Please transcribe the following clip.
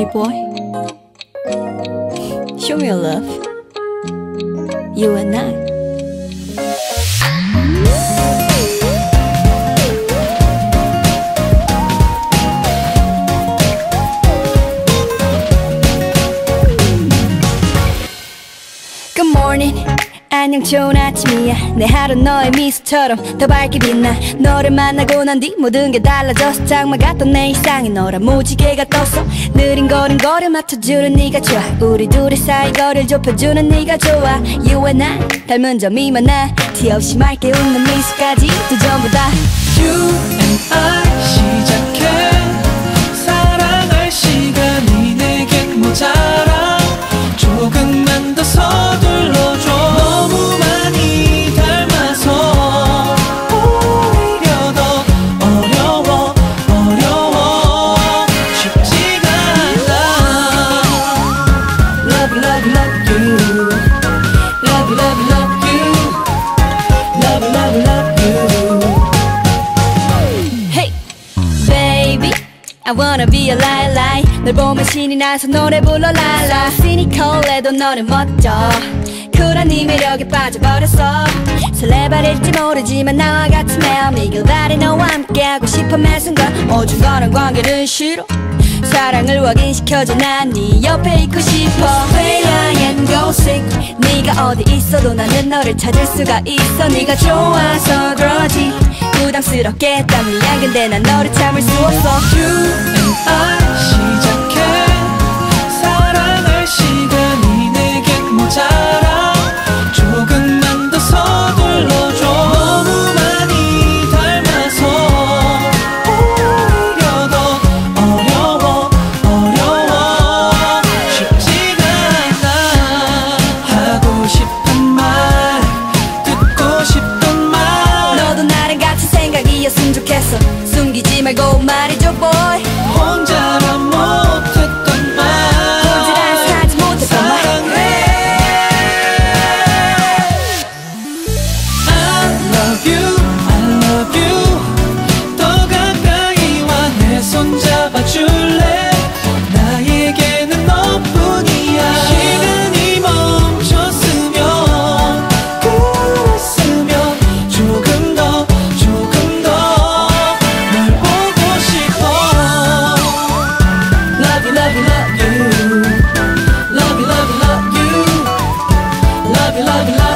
Hey boy. Show me your love. You and I. Good morning 안녕 좋은 아침이야. 내 하루 너의 미소처럼 더 밝게 빛나. 너를 만나고 난 뒤 모든 게 달라졌어. 장마 같던 내 일상이 너라 무지개가 떴어. 느린 걸음 걸음 맞춰주는 네가 좋아. 우리 둘의 사이 거리를 좁혀주는 네가 좋아. You and I 닮은 점이 많아. 티 없이 맑게 웃는 미소까지도 전부 다. You and I 시작해 I wanna be a lie lie 널 보면 신이 나서 노래 불러 랄라 시니컬해도 너는 멋져. 쿨한 네 매력에 빠져버렸어. 설레발일지 모르지만 나와 같으면 이길 바래 너와 함께하고 싶어 매 순간 어중간한 관계는 싫어. 사랑을 확인시켜줘 난 네 옆에 있고 싶어. Play high and go sick 네가 어디 있어도 나는 너를 찾을 수가 있어. 네가 좋아서 그러지 부담스럽게 했단 미안 근데 난 너를 참을 수 없어. You and 나랑 love, love, love.